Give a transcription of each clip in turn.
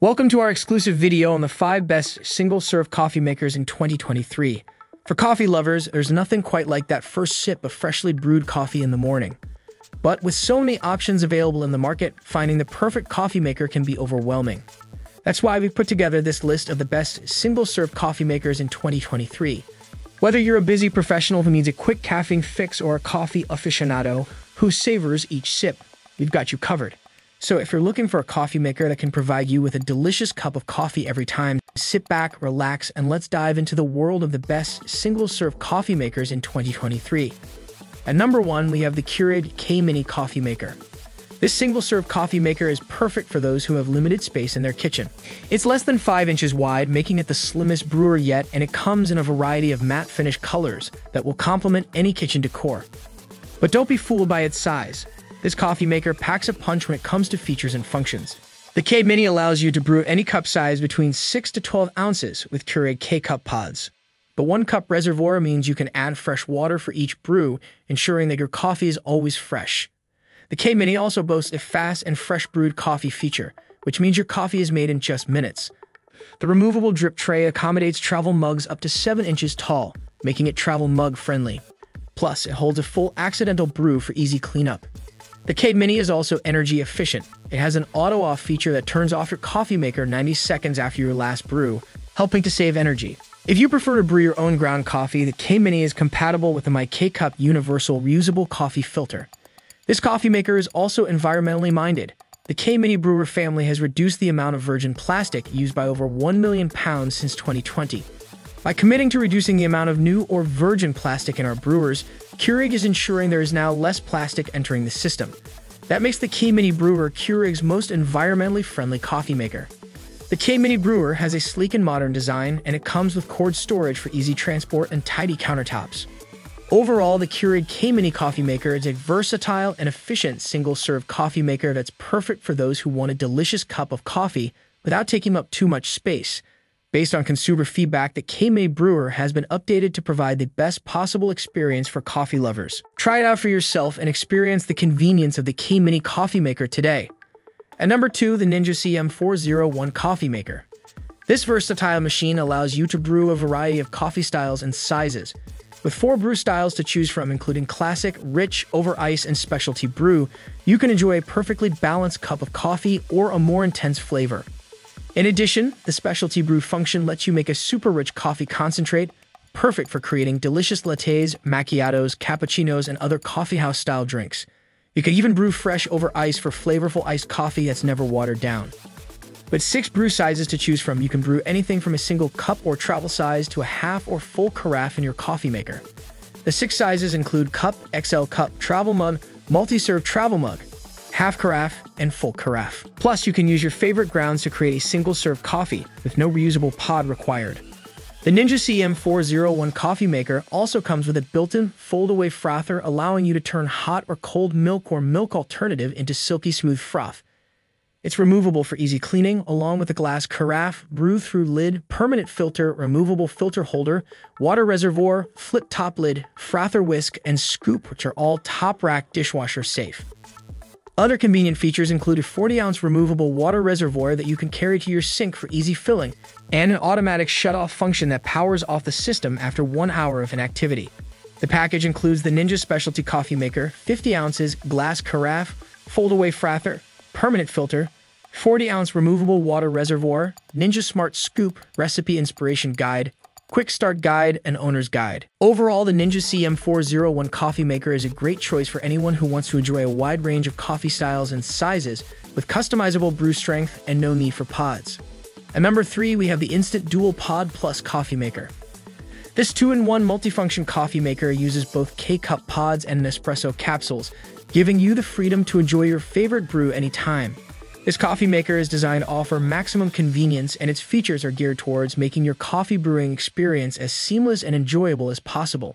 Welcome to our exclusive video on the 5 best single-serve coffee makers in 2023. For coffee lovers, there's nothing quite like that first sip of freshly brewed coffee in the morning. But with so many options available in the market, finding the perfect coffee maker can be overwhelming. That's why we put together this list of the best single-serve coffee makers in 2023. Whether you're a busy professional who needs a quick caffeine fix or a coffee aficionado who savors each sip, we've got you covered. So if you're looking for a coffee maker that can provide you with a delicious cup of coffee every time, sit back, relax, and let's dive into the world of the best single-serve coffee makers in 2023. At number one, we have the Keurig K-Mini Coffee Maker. This single-serve coffee maker is perfect for those who have limited space in their kitchen. It's less than 5 inches wide, making it the slimmest brewer yet, and it comes in a variety of matte finish colors that will complement any kitchen decor. But don't be fooled by its size. This coffee maker packs a punch when it comes to features and functions. The K-Mini allows you to brew any cup size between 6 to 12 ounces with Keurig K-Cup pods. But one cup reservoir means you can add fresh water for each brew, ensuring that your coffee is always fresh. The K-Mini also boasts a fast and fresh brewed coffee feature, which means your coffee is made in just minutes. The removable drip tray accommodates travel mugs up to 7 inches tall, making it travel mug friendly. Plus, it holds a full accidental brew for easy cleanup. The K-Mini is also energy efficient. It has an auto-off feature that turns off your coffee maker 90 seconds after your last brew, helping to save energy. If you prefer to brew your own ground coffee, the K-Mini is compatible with the My K-Cup Universal Reusable Coffee Filter. This coffee maker is also environmentally minded. The K-Mini brewer family has reduced the amount of virgin plastic used by over 1 million pounds since 2020. By committing to reducing the amount of new or virgin plastic in our brewers, Keurig is ensuring there is now less plastic entering the system. That makes the K-Mini Brewer Keurig's most environmentally friendly coffee maker. The K-Mini Brewer has a sleek and modern design, and it comes with cord storage for easy transport and tidy countertops. Overall, the Keurig K-Mini coffee maker is a versatile and efficient single-serve coffee maker that's perfect for those who want a delicious cup of coffee without taking up too much space – Based on consumer feedback, the K-Mini Brewer has been updated to provide the best possible experience for coffee lovers. Try it out for yourself and experience the convenience of the K-Mini coffee maker today. At number 2, the Ninja CM401 Coffee Maker. This versatile machine allows you to brew a variety of coffee styles and sizes. With four brew styles to choose from, including classic, rich, over ice, and specialty brew, you can enjoy a perfectly balanced cup of coffee or a more intense flavor. In addition, the specialty brew function lets you make a super rich coffee concentrate, perfect for creating delicious lattes, macchiatos, cappuccinos, and other coffeehouse style drinks. You can even brew fresh over ice for flavorful iced coffee that's never watered down. With six brew sizes to choose from, you can brew anything from a single cup or travel size to a half or full carafe in your coffee maker. The six sizes include cup, XL cup, travel mug, multi-serve travel mug, half carafe, and full carafe. Plus, you can use your favorite grounds to create a single-serve coffee with no reusable pod required. The Ninja CM401 coffee maker also comes with a built-in fold-away frother allowing you to turn hot or cold milk or milk alternative into silky smooth froth. It's removable for easy cleaning, along with a glass carafe, brew-through lid, permanent filter, removable filter holder, water reservoir, flip-top lid, frother whisk, and scoop, which are all top-rack dishwasher safe. Other convenient features include a 40-ounce removable water reservoir that you can carry to your sink for easy filling, and an automatic shut-off function that powers off the system after one hour of inactivity. The package includes the Ninja Specialty Coffee Maker, 50 ounces glass carafe, fold-away frother, permanent filter, 40-ounce removable water reservoir, Ninja Smart Scoop recipe inspiration guide, Quick Start Guide, and Owner's Guide. Overall, the Ninja CM401 coffee maker is a great choice for anyone who wants to enjoy a wide range of coffee styles and sizes with customizable brew strength and no need for pods. At number 3, we have the Instant Dual Pod Plus coffee maker. This 2-in-1 multifunction coffee maker uses both K-Cup pods and Nespresso capsules, giving you the freedom to enjoy your favorite brew anytime. This coffee maker is designed to offer maximum convenience and its features are geared towards making your coffee brewing experience as seamless and enjoyable as possible.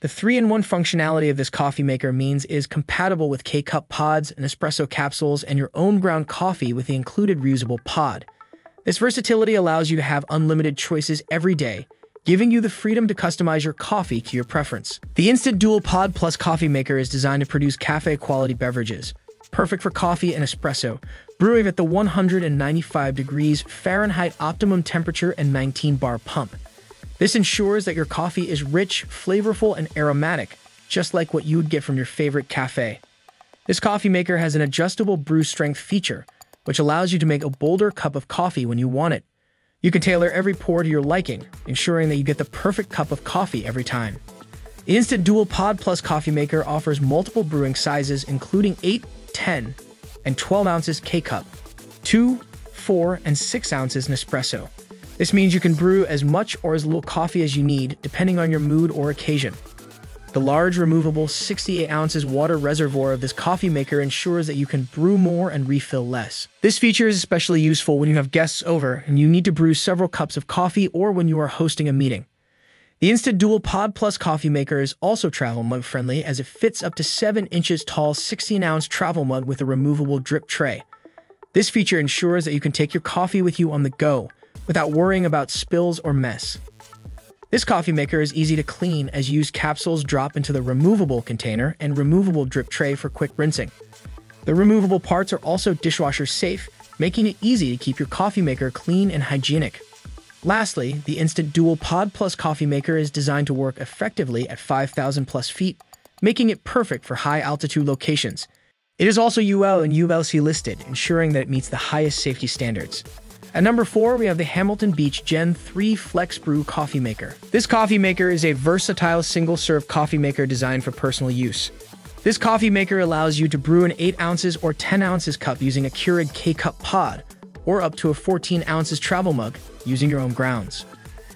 The 3-in-1 functionality of this coffee maker means it is compatible with K-Cup pods, Nespresso capsules, and your own ground coffee with the included reusable pod. This versatility allows you to have unlimited choices every day, giving you the freedom to customize your coffee to your preference. The Instant Dual Pod Plus coffee maker is designed to produce cafe-quality beverages, perfect for coffee and espresso, brewing at the 195 degrees Fahrenheit optimum temperature and 19 bar pump. This ensures that your coffee is rich, flavorful, and aromatic, just like what you would get from your favorite cafe. This coffee maker has an adjustable brew strength feature, which allows you to make a bolder cup of coffee when you want it. You can tailor every pour to your liking, ensuring that you get the perfect cup of coffee every time. The Instant Dual Pod Plus coffee maker offers multiple brewing sizes, including 8, 10, and 12 ounces K-Cup, 2, 4, and 6 ounces Nespresso. This means you can brew as much or as little coffee as you need, depending on your mood or occasion. The large removable 68 ounces water reservoir of this coffee maker ensures that you can brew more and refill less. This feature is especially useful when you have guests over and you need to brew several cups of coffee or when you are hosting a meeting. The Instant Dual Pod Plus coffee maker is also travel mug friendly as it fits up to 7 inches tall 16 ounce travel mug with a removable drip tray. This feature ensures that you can take your coffee with you on the go without worrying about spills or mess. This coffee maker is easy to clean as used capsules drop into the removable container and removable drip tray for quick rinsing. The removable parts are also dishwasher safe, making it easy to keep your coffee maker clean and hygienic. Lastly, the Instant Dual Pod Plus coffee maker is designed to work effectively at 5,000 plus feet, making it perfect for high altitude locations. It is also UL and ULC listed, ensuring that it meets the highest safety standards. At number 4, we have the Hamilton Beach Gen 3 FlexBrew Coffee Maker. This coffee maker is a versatile single-serve coffee maker designed for personal use. This coffee maker allows you to brew an 8 ounces or 10 ounces cup using a Keurig K-Cup pod, or up to a 14 ounces travel mug using your own grounds.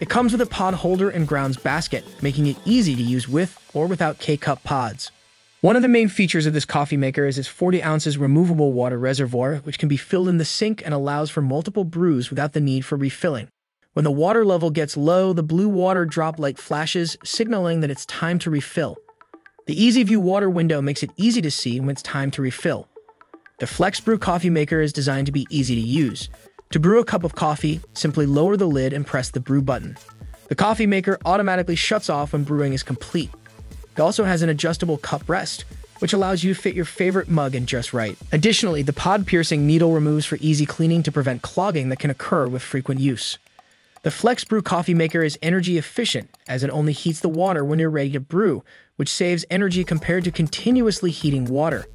It comes with a pod holder and grounds basket, making it easy to use with or without K-Cup pods. One of the main features of this coffee maker is its 40 ounces removable water reservoir, which can be filled in the sink and allows for multiple brews without the need for refilling. When the water level gets low, the blue water drop light flashes, signaling that it's time to refill. The Easy View water window makes it easy to see when it's time to refill. The FlexBrew coffee maker is designed to be easy to use. To brew a cup of coffee, simply lower the lid and press the brew button. The coffee maker automatically shuts off when brewing is complete. It also has an adjustable cup rest, which allows you to fit your favorite mug in just right. Additionally, the pod piercing needle removes for easy cleaning to prevent clogging that can occur with frequent use. The FlexBrew coffee maker is energy efficient as it only heats the water when you're ready to brew, which saves energy compared to continuously heating water.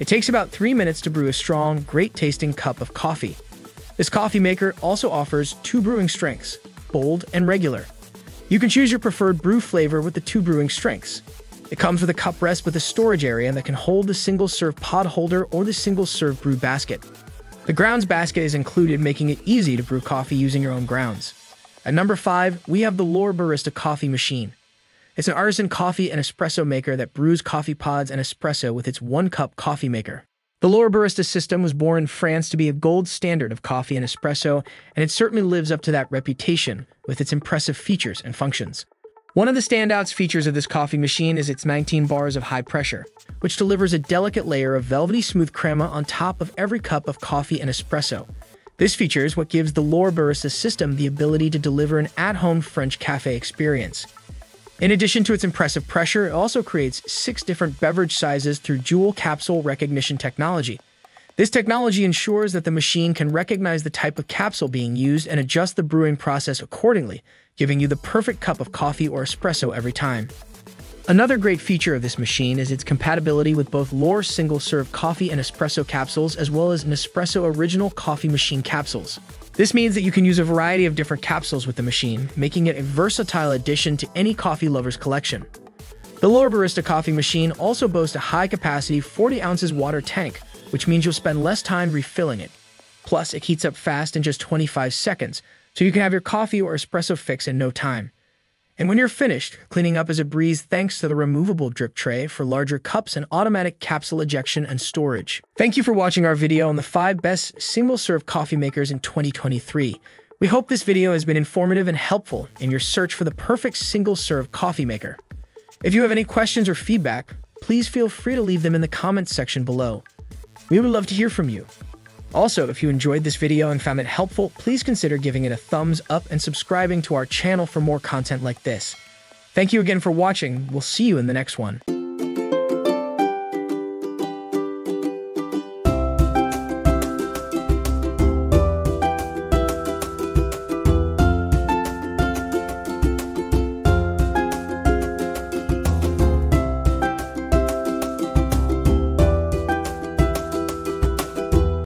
It takes about 3 minutes to brew a strong, great tasting cup of coffee. This coffee maker also offers two brewing strengths, bold and regular. You can choose your preferred brew flavor with the two brewing strengths. It comes with a cup rest with a storage area that can hold the single-serve pod holder or the single-serve brew basket. The grounds basket is included, making it easy to brew coffee using your own grounds. At number 5, we have the L'OR Barista Coffee Machine. It's an artisan coffee and espresso maker that brews coffee pods and espresso with its one-cup coffee maker. The L'OR Barista system was born in France to be a gold standard of coffee and espresso, and it certainly lives up to that reputation with its impressive features and functions. One of the standouts features of this coffee machine is its 19 bars of high pressure, which delivers a delicate layer of velvety smooth crema on top of every cup of coffee and espresso. This feature is what gives the L'OR Barista system the ability to deliver an at-home French cafe experience. In addition to its impressive pressure, it also creates six different beverage sizes through dual capsule recognition technology. This technology ensures that the machine can recognize the type of capsule being used and adjust the brewing process accordingly, giving you the perfect cup of coffee or espresso every time. Another great feature of this machine is its compatibility with both L'OR single-serve coffee and espresso capsules as well as Nespresso original coffee machine capsules. This means that you can use a variety of different capsules with the machine, making it a versatile addition to any coffee lover's collection. The L'OR Barista coffee machine also boasts a high-capacity 40 ounces water tank, which means you'll spend less time refilling it. Plus, it heats up fast in just 25 seconds, so you can have your coffee or espresso fix in no time. And when you're finished, cleaning up is a breeze thanks to the removable drip tray for larger cups and automatic capsule ejection and storage. Thank you for watching our video on the 5 best single-serve coffee makers in 2023. We hope this video has been informative and helpful in your search for the perfect single-serve coffee maker. If you have any questions or feedback, please feel free to leave them in the comments section below. We would love to hear from you. Also, if you enjoyed this video and found it helpful, please consider giving it a thumbs up and subscribing to our channel for more content like this. Thank you again for watching. We'll see you in the next one.